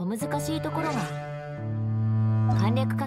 難しいところが簡略化